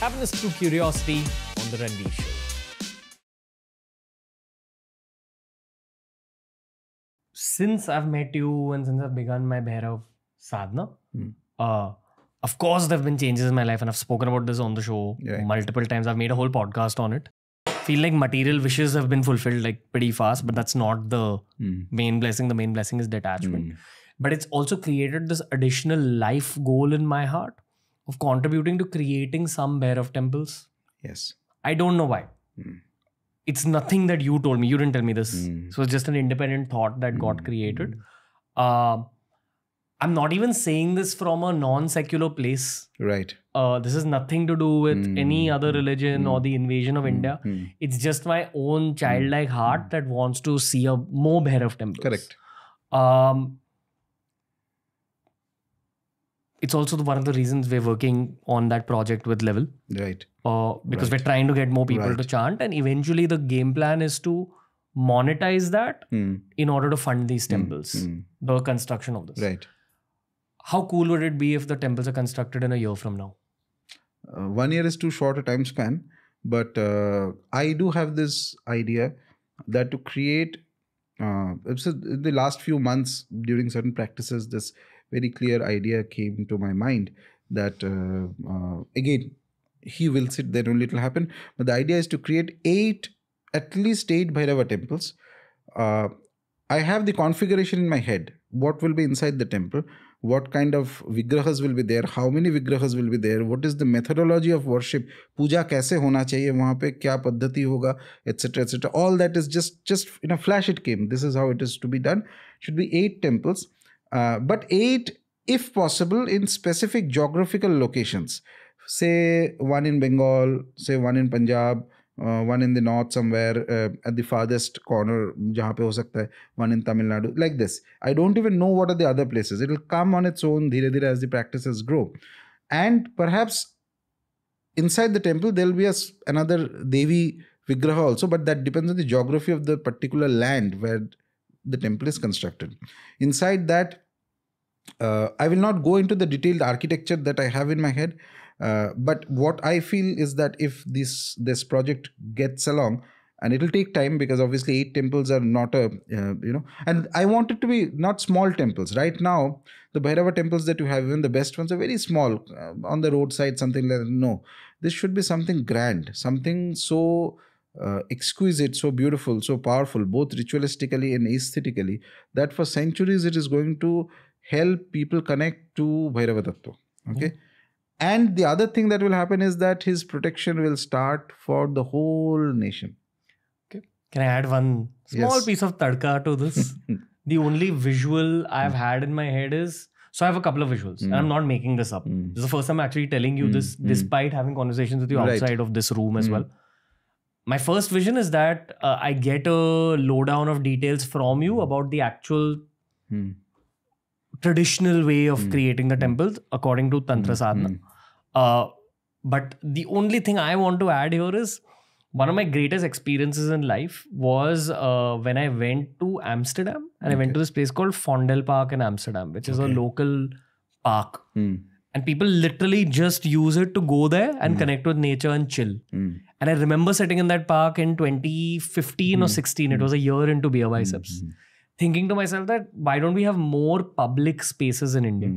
Happiness through curiosity on the Ranveer Show. Since I've met you and since I've begun my Bhairav sadhana, Hmm. uh, of course there have been changes in my life, and I've spoken about this on the show Right. multiple times. I've made a whole podcast on it. Feel like material wishes have been fulfilled like pretty fast, but that's not the Hmm. main blessing. The main blessing is detachment. Hmm. But it's also created this additional life goal in my heart of contributing to creating some Bhairav temples. Yes. I don't know why. Hmm. It's nothing that you told me. You didn't tell me this. Hmm. So it's just an independent thought that got Hmm. created. Uh, I'm not even saying this from a non secular place. Right. Uh, this is nothing to do with Hmm. any other religion or Hmm. the invasion of Hmm. India. Hmm. It's just my own childlike heart that wants to see a more Bhairav temples. Correct. Um, it's also one of the reasons we're working on that project with Level Right. uh, because we're trying to get more people to chant, and eventually the game plan is to monetize that Hmm. in order to fund these Hmm. temples, Hmm. the construction of this. Right. How cool would it be if the temples are constructed in a year from now? Uh, one year is too short a time span, but uh, I do have this idea that to create. Uh, the last few months during certain practices, this very clear idea came to my mind that uh, uh, again he will sit there only it will happen. But the idea is to create eight at least eight bhairava temples. Uh, I have the configuration in my head. What will be inside the temple? What kind of vigrahas will be there? How many vigrahas will be there? What is the methodology of worship? Puja kaise hona chahiye? Wahan pe kya paddhati hoga? Etc etc all that is just just in a flash it came. This is how it is to be done. Should be eight temples. Uh, but eight, if possible, in specific geographical locations. Say one in Bengal, say one in Punjab, uh, one in the north somewhere uh, at the farthest corner pe ho sakta hai, one in tamil nadu like this. I don't even know what are the other places. It will come on its own dhire dhire as the practices grow. And perhaps inside the temple there will be a, another devi vigraha also but that depends on the geography of the particular land where the temple is constructed. Inside that uh, I will not go into the detailed architecture that I have in my head uh, but what I feel is that if this this project gets along and it will take time because obviously eight temples are not a uh, you know and I want it to be not small temples. Right now the Bhairava temples that you have even the best ones are very small uh, on the roadside something like no this should be something grand something so uh, exquisite so beautiful so powerful both ritualistically and aesthetically that for centuries it is going to help people connect to Bhairava Tattva okay and the other thing that will happen is that his protection will start for the whole nation Okay. Can I add one small Yes. piece of tadka to this? the only visual I've Hmm. had in my head is so I have a couple of visuals, and Mm. I'm not making this up. Mm. This is the first time I'm actually telling you Mm, this, mm. despite having conversations with you Right. outside of this room as Mm. well. My first vision is that uh, I get a lowdown of details from you about the actual Hmm. traditional way of Mm. creating the temples according to Tantra Mm, Sadhana. mm. Uh, but the only thing I want to add here is one of my greatest experiences in life was uh, when I went to Amsterdam and I went to this place called Vondel Park in Amsterdam, which is a local park. Hmm. And people literally just use it to go there and Mm. connect with nature and chill. Hmm. And I remember sitting in that park in 2015 or Mm. 16. It was a year into Beer Biceps. Hmm. Thinking to myself that why don't we have more public spaces in India?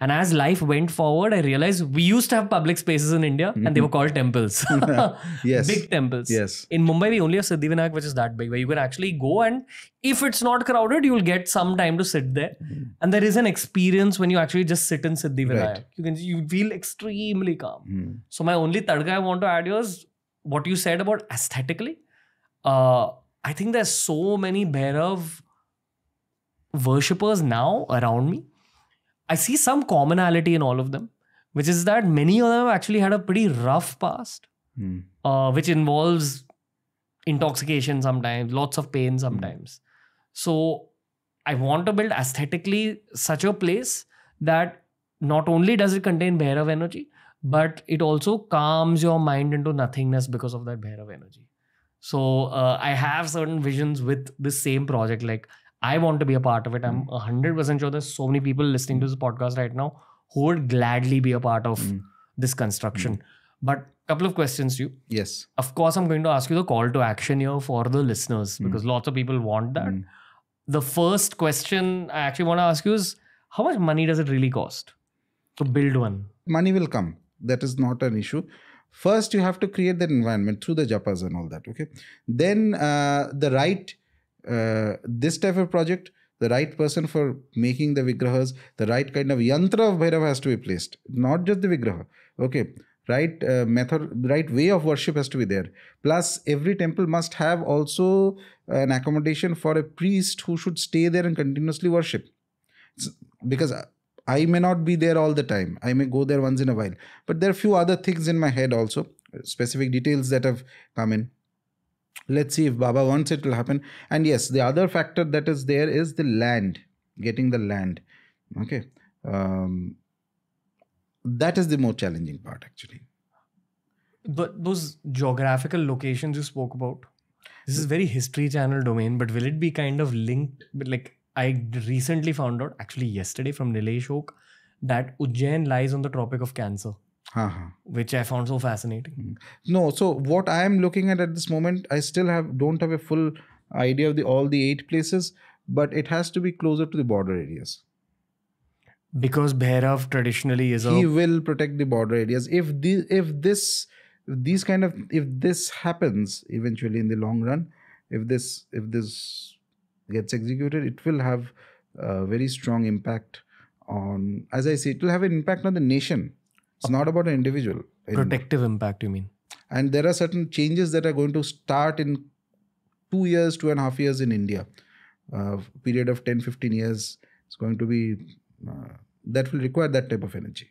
And as life went forward, I realized we used to have public spaces in India and they were called temples. Yes. Big temples. Yes. In Mumbai, we only have Siddhivinayak, which is that big, where you can actually go and if it's not crowded, you'll get some time to sit there. And there is an experience when you actually just sit in Siddhivinayak. Right. You can you feel extremely calm. Hmm. So my only tadka I want to add here is what you said about aesthetically. Uh, I think there's so many Bhairav worshippers now around me. I see some commonality in all of them, which is that many of them actually had a pretty rough past, Hmm. uh, which involves intoxication sometimes, lots of pain sometimes. So I want to build aesthetically such a place that not only does it contain Bhairav energy, but it also calms your mind into nothingness because of that Bhairav energy. So uh, I have certain visions with this same project. Like I want to be a part of it. I'm hundred percent sure there's so many people listening to this podcast right now who would gladly be a part of Mm. this construction. But a couple of questions to you. Yes. Of course, I'm going to ask you the call to action here for the listeners Mm. because lots of people want that. Mm. The first question I actually want to ask you is how much money does it really cost to build one? money will come that is not an issue first you have to create that environment through the japas and all that okay then uh, the right uh, this type of project the right person for making the vigrahas the right kind of yantra of bhairava has to be placed not just the vigraha okay right uh, method right way of worship has to be there plus every temple must have also an accommodation for a priest who should stay there and continuously worship It's- because I may not be there all the time. I may go there once in a while. But there are few other things in my head also, specific details that have come in. Let's see if Baba wants it will happen. And yes, the other factor that is there is the land, getting the land. Okay. Um, that is the more challenging part actually. But those geographical locations you spoke about, this is very history channel domain, but will it be kind of linked? But like I recently found out, actually yesterday from Nilesh Oak, that Ujjain lies on the Tropic of Cancer, Ha. which I found so fascinating. Hmm. No, so what I am looking at at this moment, I still have don't have a full idea of the all the eight places, but it has to be closer to the border areas. Because Bhairav traditionally is a he will protect the border areas if the if this these kind of if this happens eventually in the long run if this if this gets executed it will have a very strong impact on as i say it will have an impact on the nation it's not about an individual anymore. protective impact, you mean? and there are certain changes that are going to start in two years two and a half years in india uh, period of 10 15 years is going to be uh, that will require that type of energy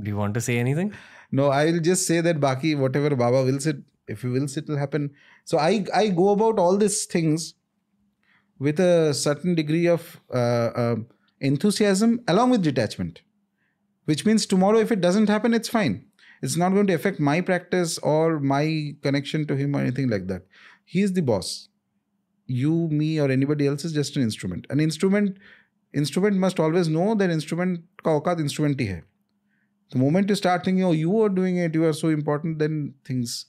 Do you want to say anything? No, I will just say that Baki, whatever Baba wills it, if he wills it will happen. So I I go about all these things with a certain degree of uh, uh, enthusiasm along with detachment, which means tomorrow if it doesn't happen, it's fine. It's not going to affect my practice or my connection to him or anything like that. He is the boss. You, me, or anybody else is just an instrument. An instrument, instrument must always know that instrument का औकात instrument ही है. The moment you start thinking, oh, you are doing it, you are so important, then things.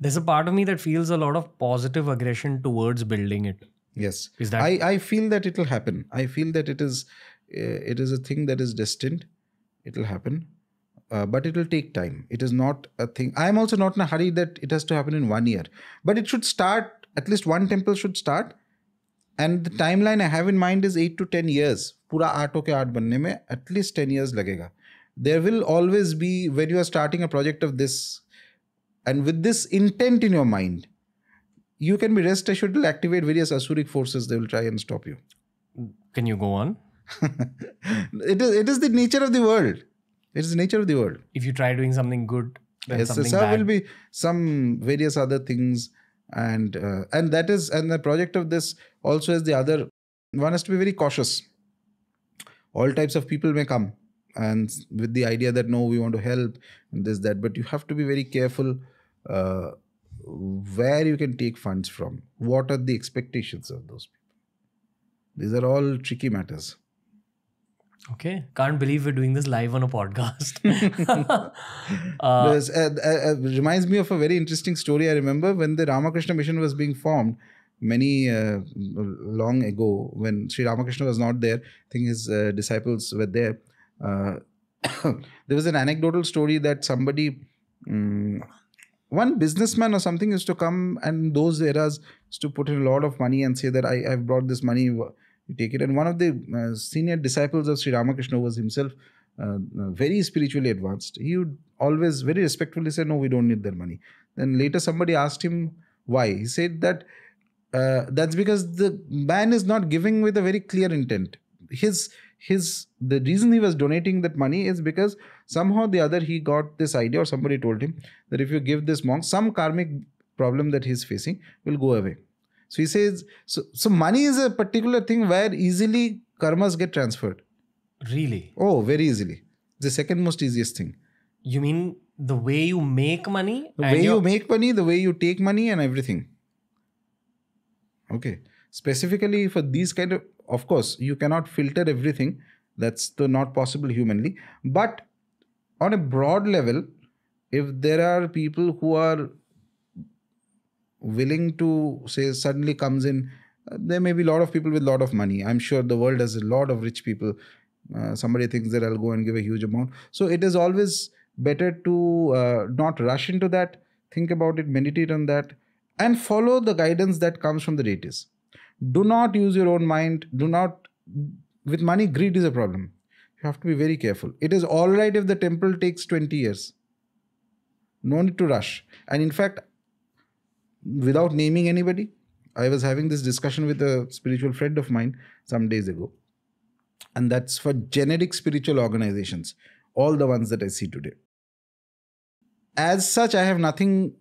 There's a part of me that feels a lot of positive aggression towards building it. Yes, is that I I feel that it will happen. I feel that it is uh, it is a thing that is destined. It will happen. Uh, but it will take time. It is not a thing. I am also not in a hurry that it has to happen in one year. But it should start, at least one temple should start. And the timeline I have in mind is 8 to 10 years. Pura art ke art banne mein at least 10 years lagega. There will always be, when you are starting a project of this, and with this intent in your mind, you can be rest assured to activate various asuric forces. They will try and stop you. Can you go on? it is it is the nature of the world. It is the nature of the world. If you try doing something good, then Yes, something there bad. will be some various other things, and uh, and that is and the project of this also is the other. One has to be very cautious. All types of people may come, and with the idea that no, we want to help and this that, but you have to be very careful. Uh, where you can take funds from what are the expectations of those people these are all tricky matters Okay. Can't believe we're doing this live on a podcast. uh, There's- uh, uh, uh, reminds me of a very interesting story. I remember when the Ramakrishna mission was being formed many uh, long ago, when Sri Ramakrishna was not there. I think his uh, disciples were there. Uh, there was an anecdotal story that somebody, mm, one businessman or something, used to come and those eras used to put in a lot of money and say that I, I've brought this money, you take it. And one of the uh, senior disciples of Sri Ramakrishna was himself uh, very spiritually advanced. He would always very respectfully say, No, we don't need their money. Then later somebody asked him why. He said that uh, that's because the man is not giving with a very clear intent. His his the reason he was donating that money is because somehow or the other he got this idea or somebody told him that if you give this monk some karmic problem that he's facing will go away. So he says so so money is a particular thing where easily karmas get transferred. really? Oh, very easily. The second most easiest thing. You mean the way you make money? The way you make money, the way you take money, and everything. Okay. Specifically for these kind of, of course, you cannot filter everything. That's the not possible humanly. But on a broad level, if there are people who are willing to say suddenly comes in, uh, there may be a lot of people with a lot of money. I'm sure the world has a lot of rich people. Uh, somebody thinks that I'll go and give a huge amount. So it is always better to uh, not rush into that. Think about it, meditate on that, and follow the guidance that comes from the deities. Do not use your own mind. Do not, with money, greed is a problem. You have to be very careful. It is all right if the temple takes 20 years. No need to rush. And in fact, without naming anybody, I was having this discussion with a spiritual friend of mine some days ago. And that's for generic spiritual organizations, all the ones that I see today. As such, I have nothing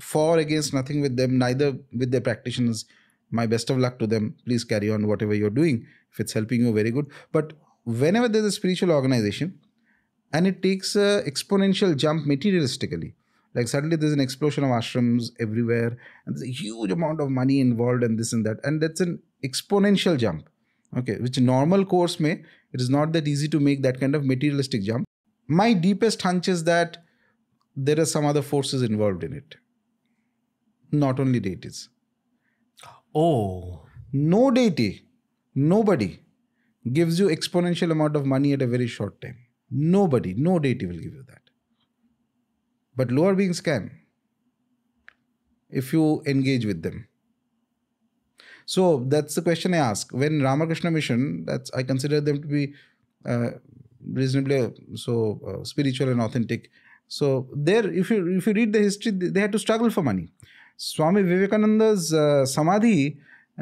for against nothing with them, neither with their practitioners. My best of luck to them. Please carry on whatever you're doing. If it's helping you, very good. But whenever there's a spiritual organization and it takes a exponential jump materialistically, like suddenly there's an explosion of ashrams everywhere and there's a huge amount of money involved and this and that and that's an exponential jump okay which normal course may it is not that easy to make that kind of materialistic jump my deepest hunch is that there are some other forces involved in it not only deities Oh. no deity nobody gives you exponential amount of money at a very short time. Nobody no deity will give you that. But lower beings can if you engage with them. So that's the question i ask. When ramakrishna mission that's i consider them to be uh, reasonably so uh, spiritual and authentic. So there if you if you read the history they had to struggle for money swami vivekananda's uh, samadhi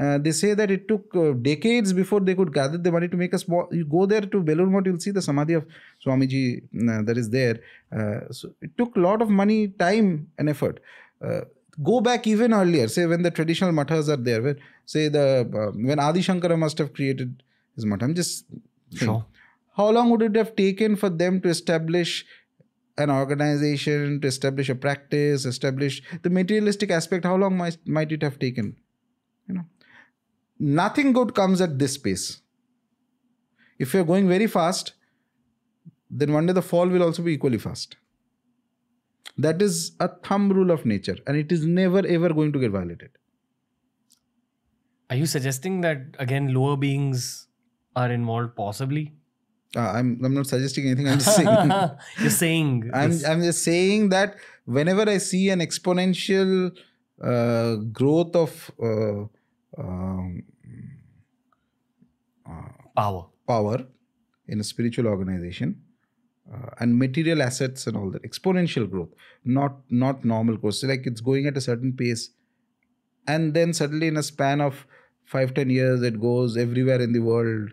uh, they say that it took uh, decades before they could gather the money to make a small. You go there to Belur Math, you'll see the samadhi of Swamiji uh, that is there. Uh, so it took a lot of money, time, and effort. Uh, go back even earlier, say when the traditional mathas are there, where say the uh, when Adi Shankara must have created his math. I'm just saying, Sure. how long would it have taken for them to establish an organization, to establish a practice, establish the materialistic aspect? How long might, might it have taken? You know, nothing good comes at this pace. If you're going very fast, then one day the fall will also be equally fast. That is a thumb rule of nature, and it is never ever going to get violated. Are you suggesting that again lower beings are involved possibly? Uh, I'm I'm not suggesting anything. I'm just saying. You're saying I'm this. I'm just saying that whenever I see an exponential uh, growth of uh, um, power. power in a spiritual organization uh, and material assets and all that exponential growth not not normal course like it's going at a certain pace and then suddenly in a span of five ten years it goes everywhere in the world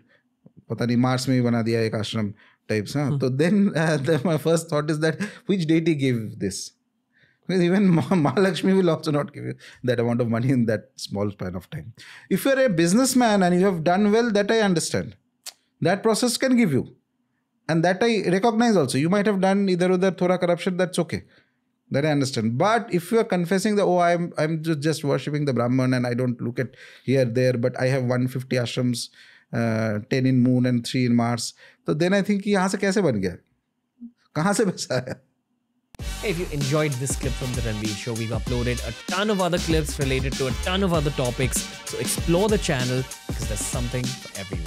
पता नहीं Mars में भी बना दिया एक आश्रम types हाँ तो then uh, the, my first thought is that which deity gave this because even Ma- Mahalakshmi will also not give you that amount of money in that small span of time. If you're a businessman and you have done well, that I understand. That process can give you. And that I recognize also. You might have done either or that thora corruption, that's okay. That I understand. But if you are confessing that, oh, I'm I'm just, just worshipping the Brahman and I don't look at here, there, but I have 150 ashrams, uh, 10 in moon and 3 in Mars. So then I think कि यहाँ से कैसे बन गया कहाँ से बसा है Hey, if you enjoyed this clip from the Ranveer Show, we've uploaded a ton of other clips related to a ton of other topics. So explore the channel because there's something for everyone.